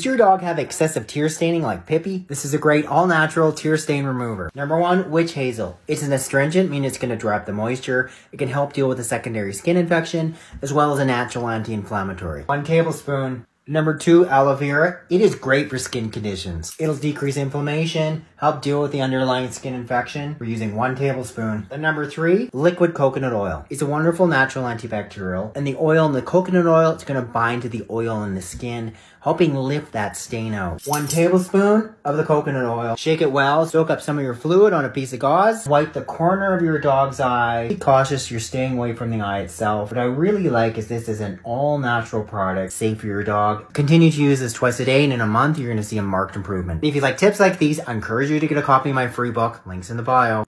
Does your dog have excessive tear staining like Pippi? This is a great all-natural tear stain remover. Number one, witch hazel. It's an astringent, meaning it's going to dry up the moisture. It can help deal with a secondary skin infection, as well as a natural anti-inflammatory. One tablespoon Number two, aloe vera. It is great for skin conditions. It'll decrease inflammation, help deal with the underlying skin infection. We're using one tablespoon. And number three, liquid coconut oil. It's a wonderful natural antibacterial. And the oil in the coconut oil, it's gonna bind to the oil in the skin, helping lift that stain out. One tablespoon of the coconut oil. Shake it well, soak up some of your fluid on a piece of gauze. Wipe the corner of your dog's eye. Be cautious, you're staying away from the eye itself. What I really like is this is an all natural product, safe for your dog. Continue to use this twice a day and in a month, you're gonna see a marked improvement. If you like tips like these, I encourage you to get a copy of my free book. Links in the bio.